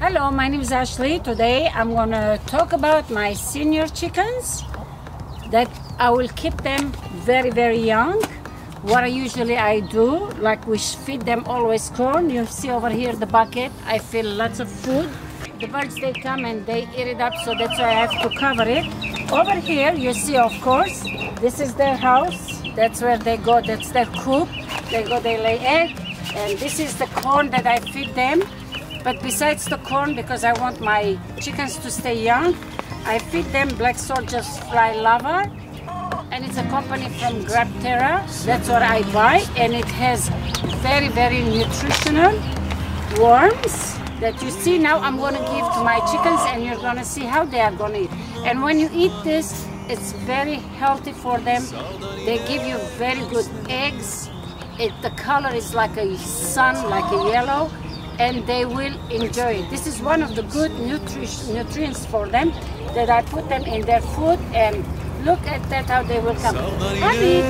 Hello, my name is Ashley. Today I'm gonna talk about my senior chickens that I will keep them very very young. What I usually I do, like we feed them always corn. You see over here the bucket, I fill lots of food. The birds they come and they eat it up, so that's why I have to cover it. Over here you see of course, this is their house. That's where they go, that's their coop. They go, they lay egg. And this is the corn that I feed them. But besides the corn, because I want my chickens to stay young, I feed them black soldiers fly larva. And it's a company from GrubTerra. That's what I buy. And it has very, very nutritional worms that you see now I'm going to give to my chickens and you're going to see how they are going to eat. And when you eat this, it's very healthy for them. They give you very good eggs. It, the color is like a sun, like a yellow and they will enjoy it. This is one of the good nutri nutrients for them that I put them in their food and look at that how they will come. Honey,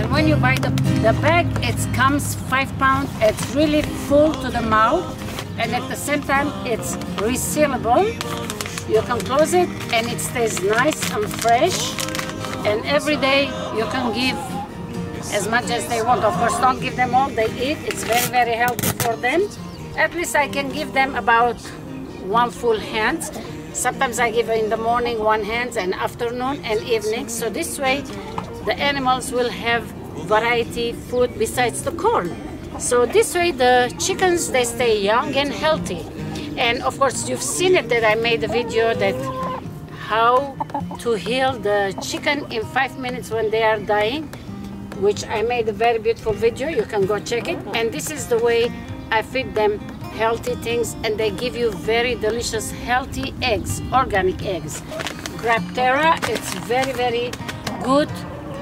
And when you buy the, the bag, it comes five pounds. It's really full to the mouth and at the same time it's resealable you can close it and it stays nice and fresh. And every day you can give as much as they want. Of course don't give them all they eat. It's very very healthy for them. At least I can give them about one full hand. Sometimes I give in the morning one hand and afternoon and evening. So this way the animals will have variety food besides the corn. So this way the chickens they stay young and healthy and of course you've seen it that I made a video that how to heal the chicken in five minutes when they are dying which I made a very beautiful video. You can go check it. And this is the way I feed them healthy things and they give you very delicious healthy eggs organic eggs. GrubTerra it's very very good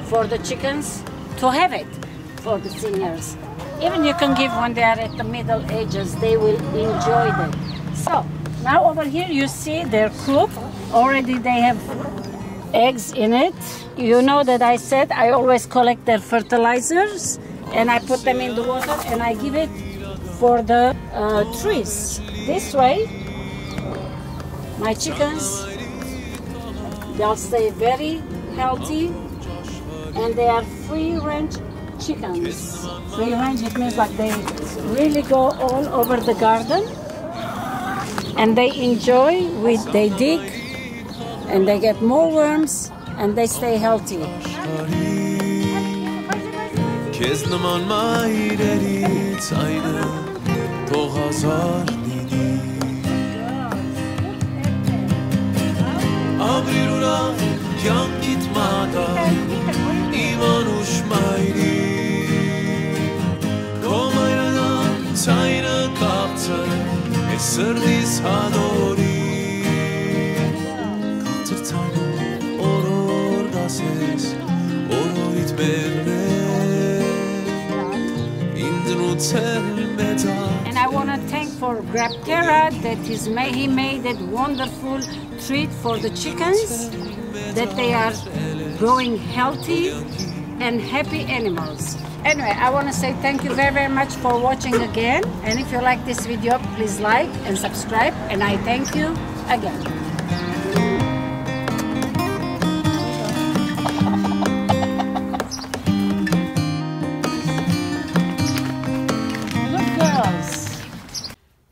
for the chickens to have it for the seniors. Even you can give when they are at the middle ages they will enjoy them so now over here you see their coop. Already they have eggs in it. You know that I said I always collect their fertilizers and I put them in the water and I give it for the uh, trees. This way, my chickens, they'll stay very healthy and they are free range chickens. Free range, it means like they really go all over the garden and they enjoy with they dig and they get more worms and they stay healthy. Yan oror berne And I want to thank for GrubTerra that he made that wonderful treat for the chickens that they are growing healthy and happy animals. Anyway, I want to say thank you very, very much for watching again. And if you like this video, please like and subscribe. And I thank you again.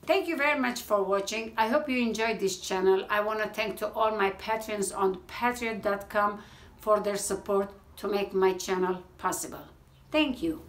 Thank you very much for watching. I hope you enjoyed this channel. I want to thank to all my patrons on patreon.com for their support to make my channel possible. Thank you.